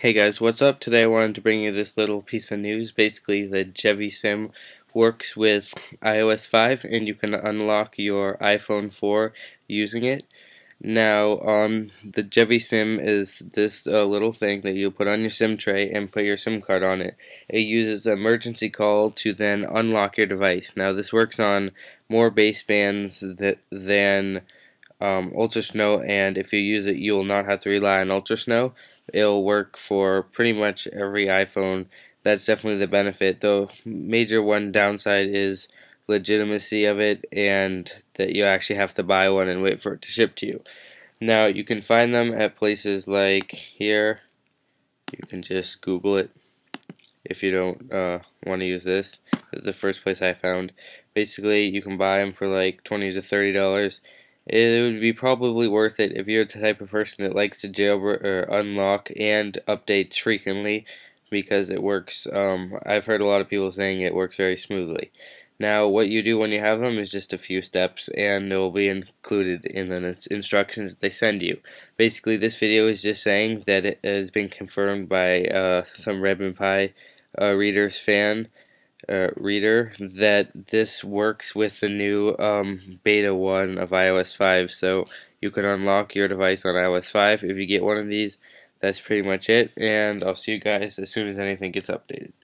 Hey guys, what's up? Today I wanted to bring you this little piece of news. Basically, the Gevey Sim works with iOS 5 and you can unlock your iPhone 4 using it. Now, um, the Gevey Sim is this uh, little thing that you put on your SIM tray and put your SIM card on it. It uses emergency call to then unlock your device. Now, this works on more basebands than um, Ultrasnow, and if you use it, you will not have to rely on Ultrasnow it'll work for pretty much every iPhone. That's definitely the benefit. The major one downside is legitimacy of it and that you actually have to buy one and wait for it to ship to you. Now you can find them at places like here. You can just Google it if you don't uh, want to use this. the first place I found. Basically, you can buy them for like 20 to 30 dollars it would be probably worth it if you're the type of person that likes to jailbreak or unlock and updates frequently because it works. Um, I've heard a lot of people saying it works very smoothly. Now, what you do when you have them is just a few steps, and it will be included in the instructions that they send you. Basically, this video is just saying that it has been confirmed by uh, some Redmond Pie uh, readers fan uh, reader that this works with the new um, beta 1 of iOS 5 so you can unlock your device on iOS 5 if you get one of these. That's pretty much it and I'll see you guys as soon as anything gets updated